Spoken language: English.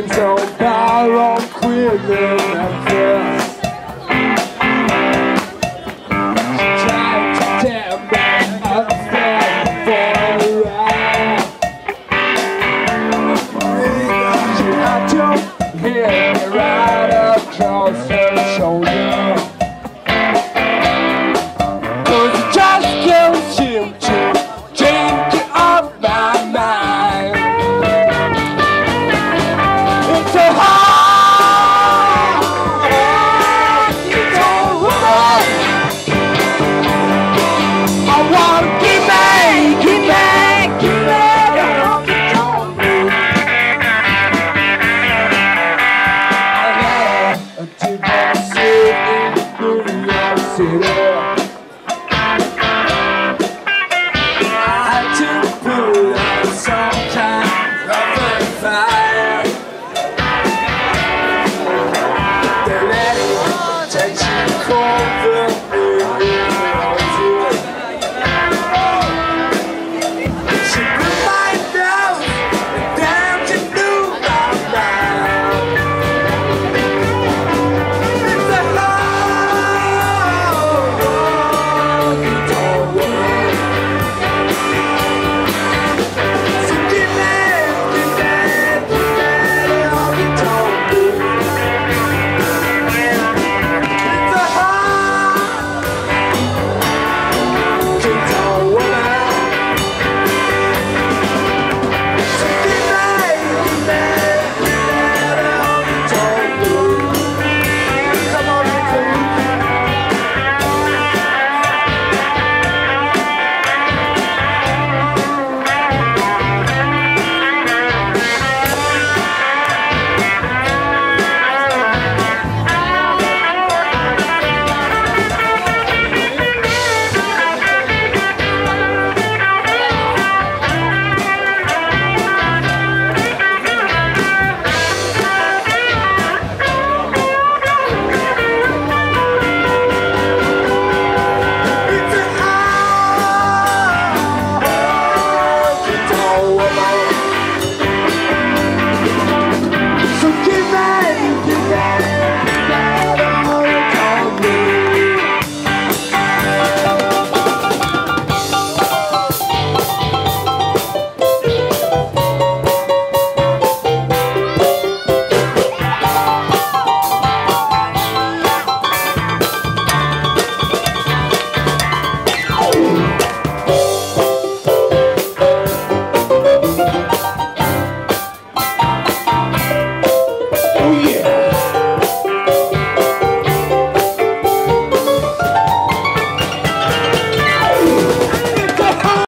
Gentle power on queerness Yeah.